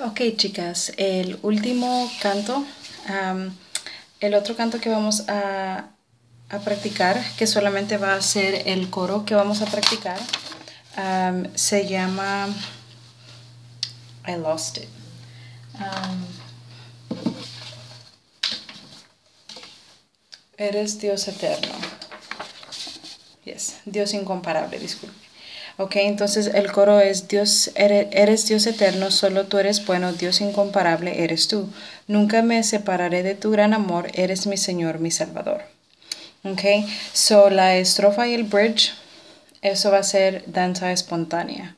Ok, chicas, el último canto, el otro canto que vamos a, practicar, que solamente va a ser el coro que vamos a practicar, se llama I Lost It. eres Dios eterno. Yes, Dios incomparable, disculpe. Ok, entonces el coro es Dios, eres, Dios eterno, solo tú eres bueno, Dios incomparable eres tú. Nunca me separaré de tu gran amor, eres mi Señor, mi Salvador. Ok, so la estrofa y el bridge, eso va a ser danza espontánea.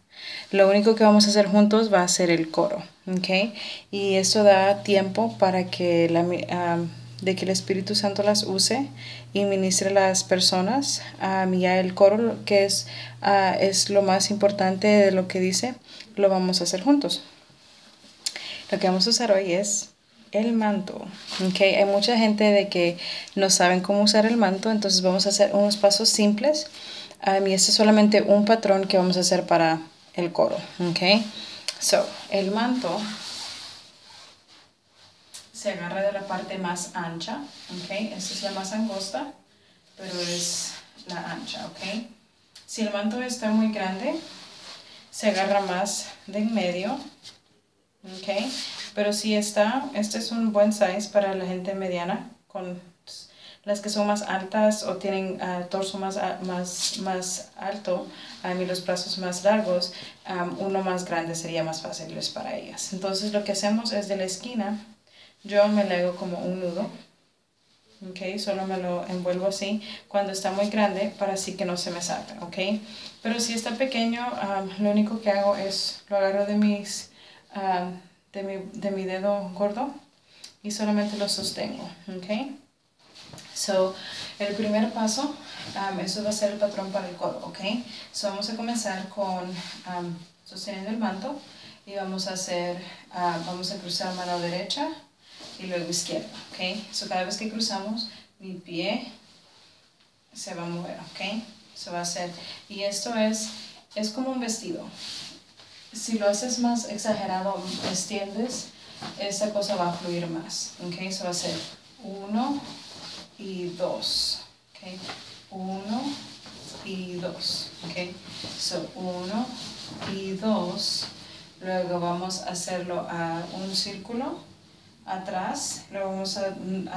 Lo único que vamos a hacer juntos va a ser el coro. Ok, y eso da tiempo para que la... Um, de que el Espíritu Santo las use y ministre a las personas. Um, ya el coro, que es, ah, es lo más importante de lo que dice, lo vamos a hacer juntos. Lo que vamos a usar hoy es el manto. Okay? Hay mucha gente de que no saben cómo usar el manto, entonces vamos a hacer unos pasos simples. y este es solamente un patrón que vamos a hacer para el coro. Okay? So, el manto se agarra de la parte más ancha, ¿ok? Esta es la más angosta, pero es la ancha, ¿ok? Si el manto está muy grande, se agarra más de en medio, ¿ok? Pero si está, este es un buen size para la gente mediana, con las que son más altas o tienen uh, torso más, ah, más, más alto um, y los brazos más largos, uno más grande sería más fácil para ellas. Entonces lo que hacemos es de la esquina, yo me le hago como un nudo. Solo me lo envuelvo así cuando está muy grande para así que no se me salga, ok. Pero si está pequeño, lo único que hago es lo agarro de, mis, de, mi, de mi dedo gordo y solamente lo sostengo, ok. So, el primer paso, eso va a ser el patrón para el codo, ok. So, vamos a comenzar con sosteniendo el manto y vamos a hacer, vamos a cruzar mano derecha, y luego izquierda, ¿ok? So, cada vez que cruzamos, mi pie se va a mover, ¿ok? Se va a hacer. Y esto es, es como un vestido. Si lo haces más exagerado, extiendes, esta cosa va a fluir más, ¿ok? Eso va a ser uno y dos, ¿ok? Uno y dos, ¿ok? So, uno y dos. Luego vamos a hacerlo a un círculo atrás, le vamos a,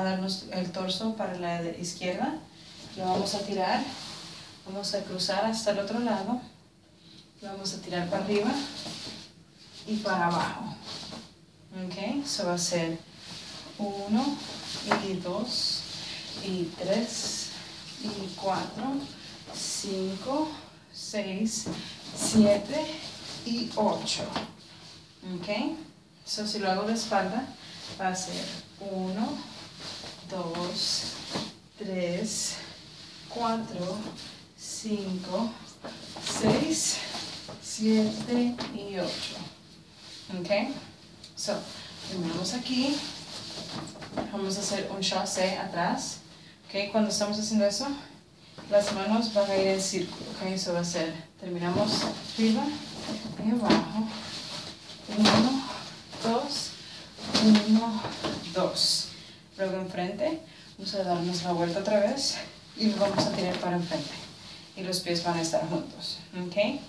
darnos el torso para la izquierda, lo vamos a tirar, vamos a cruzar hasta el otro lado, lo vamos a tirar para arriba y para abajo. Ok, eso va a ser uno y dos y tres y cuatro, cinco, seis, siete y ocho. Ok, eso si lo hago de espalda, va a ser 1, 2, 3, 4, 5, 6, 7 y 8. ¿Ok? So, terminamos aquí. Vamos a hacer un chassé atrás. ¿Ok? Cuando estamos haciendo eso, las manos van a ir en círculo. ¿Ok? Eso va a ser, terminamos arriba y abajo. 1, 2, 1, 2. Luego enfrente, vamos a darnos la vuelta otra vez y lo vamos a tirar para enfrente. Y los pies van a estar juntos. ¿Ok?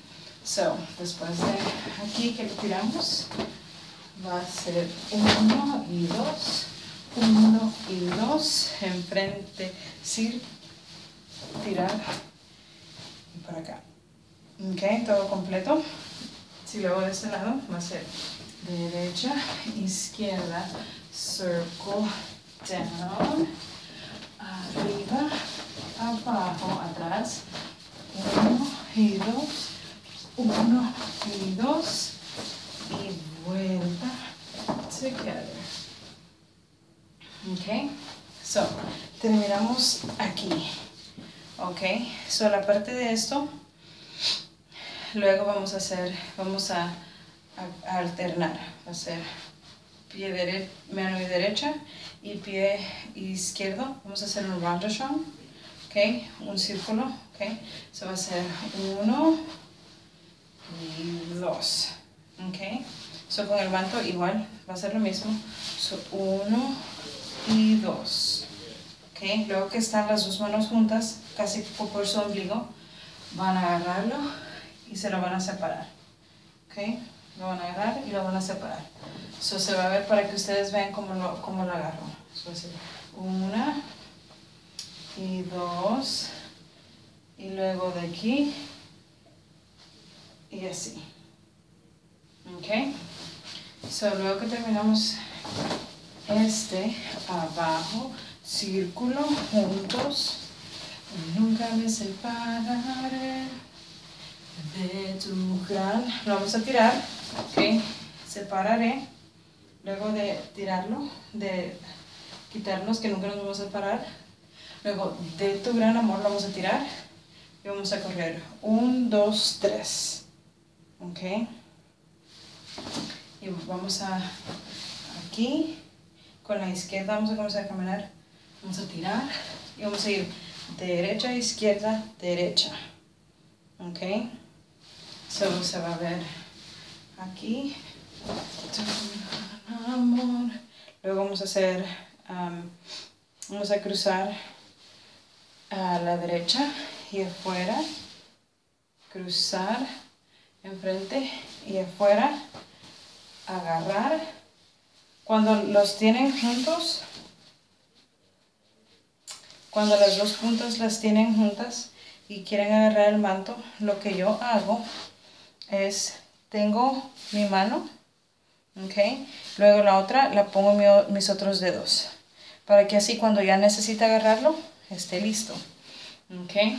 So, después de aquí que tiramos, va a ser 1 y 2, 1 y 2, enfrente, sí, tirar y para acá. ¿Ok? Todo completo. Si lo de este lado, va a ser derecha, izquierda, circle, down, arriba, abajo, atrás, uno y dos, uno y dos, y vuelta, together. Ok, so, terminamos aquí. Ok, so la parte de esto, luego vamos a hacer, vamos a a, alternar, hacer pie derecho, mano derecha y pie izquierdo. Vamos a hacer un rondachon, ¿ok? Un círculo, ¿ok? Eso va a ser uno y dos, ¿ok? So, con el manto igual va a ser lo mismo. So, uno y dos. Okay. Luego que están las dos manos juntas, casi por su ombligo, van a agarrarlo y se lo van a separar. Okay. Lo van a agarrar y lo van a separar. So, se va a ver para que ustedes vean cómo lo, cómo lo agarro. So, una y dos y luego de aquí y así. Ok. So, luego que terminamos este abajo, círculo, juntos, nunca me separaré de tu gran. Lo vamos a tirar, ok. Separaré. Luego de tirarlo, de quitarnos que nunca nos vamos a separar. Luego de tu gran amor lo vamos a tirar y vamos a correr. Un, dos, tres. Ok. Y vamos a aquí, con la izquierda vamos a comenzar a caminar. Vamos a tirar y vamos a ir derecha, izquierda, derecha. Ok. Solo se va a ver aquí. Luego vamos a hacer, vamos a cruzar a la derecha y afuera, cruzar enfrente y afuera, agarrar. Cuando los tienen juntos, cuando las dos puntas las tienen juntas y quieren agarrar el manto, lo que yo hago es, tengo mi mano, ok, luego la otra la pongo mis otros dedos, para que así cuando ya necesita agarrarlo, esté listo. Ok,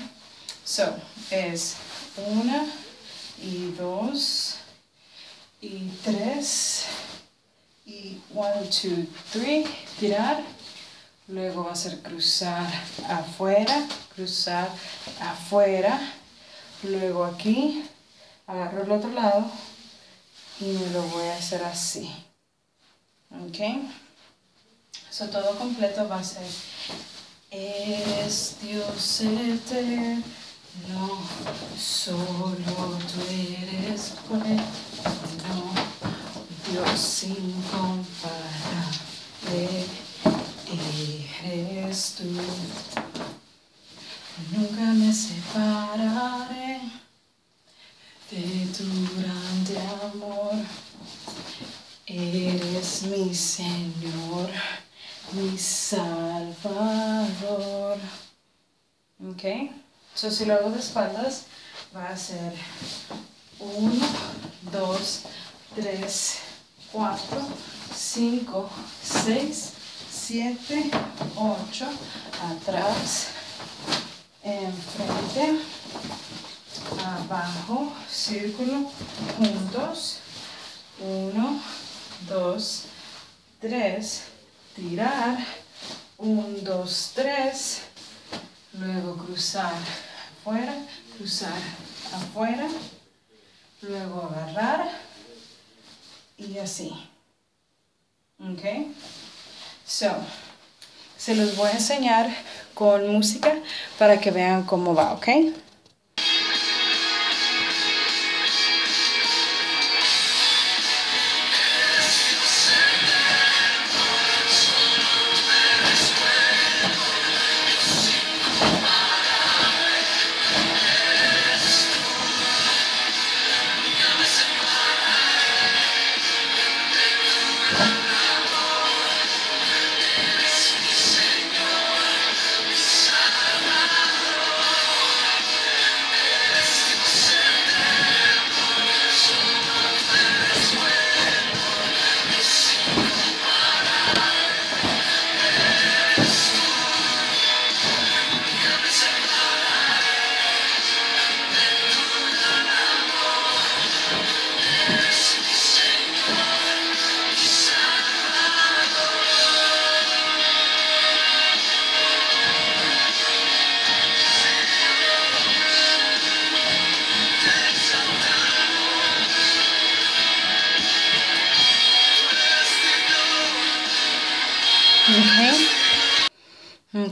so es una y dos y tres y one, two, three, tirar. Luego va a ser cruzar afuera, cruzar afuera. Luego aquí, agarro el otro lado y me lo voy a hacer así. ¿Ok? Eso todo completo va a ser es Dios eterno, solo tú eres bueno, Dios incomparable eres tú. Nunca me separaré de tu grande amor, mi Señor mi Salvador. Ok, so si lo hago de espaldas, va a ser 1, 2, 3, 4, 5, 6, 7, 8, atrás, enfrente, abajo, círculo, juntos, 1, 2, 3, tirar, un, dos, tres, luego cruzar afuera, cruzar afuera, luego agarrar y así. Ok, so, se los voy a enseñar con música para que vean cómo va, ok.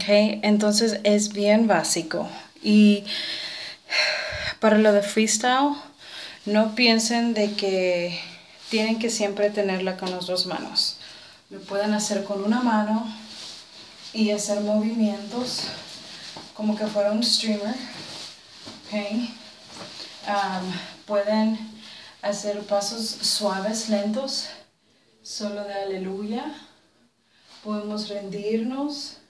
Entonces es bien básico. Y para lo de freestyle, no piensen de que tienen que siempre tenerla con las dos manos. Lo pueden hacer con una mano y hacer movimientos como que fuera un streamer. Okay. pueden hacer pasos suaves, lentos, solo de aleluya. Podemos rendirnos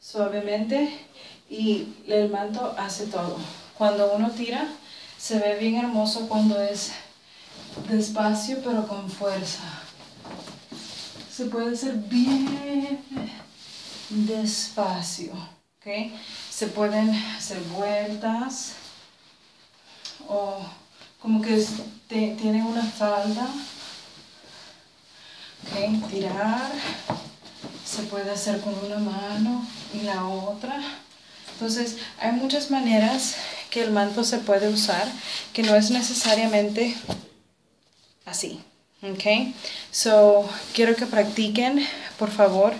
suavemente y el manto hace todo. Cuando uno tira, se ve bien hermoso cuando es despacio pero con fuerza. Se puede hacer bien despacio, ¿ok? Se pueden hacer vueltas o como que tienen una falda, ¿ok? Tirar, se puede hacer con una mano y la otra. Entonces, hay muchas maneras que el manto se puede usar, que no es necesariamente así. ¿Ok? So, quiero que practiquen, por favor,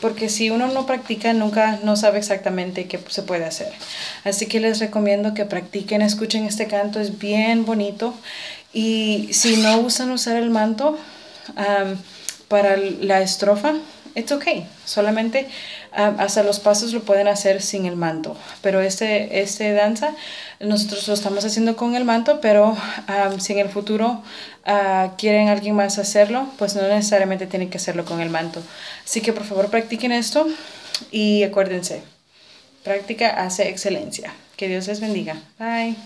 porque si uno no practica, nunca no sabe exactamente qué se puede hacer. Así que les recomiendo que practiquen, escuchen este canto, es bien bonito. Y si no usan usar el manto para la estrofa, it's okay. Solamente hasta los pasos lo pueden hacer sin el manto. Pero este, este danza nosotros lo estamos haciendo con el manto, pero si en el futuro uh, quieren alguien más hacerlo, pues no necesariamente tienen que hacerlo con el manto. Así que por favor practiquen esto y acuérdense, práctica hace excelencia. Que Dios les bendiga. Bye.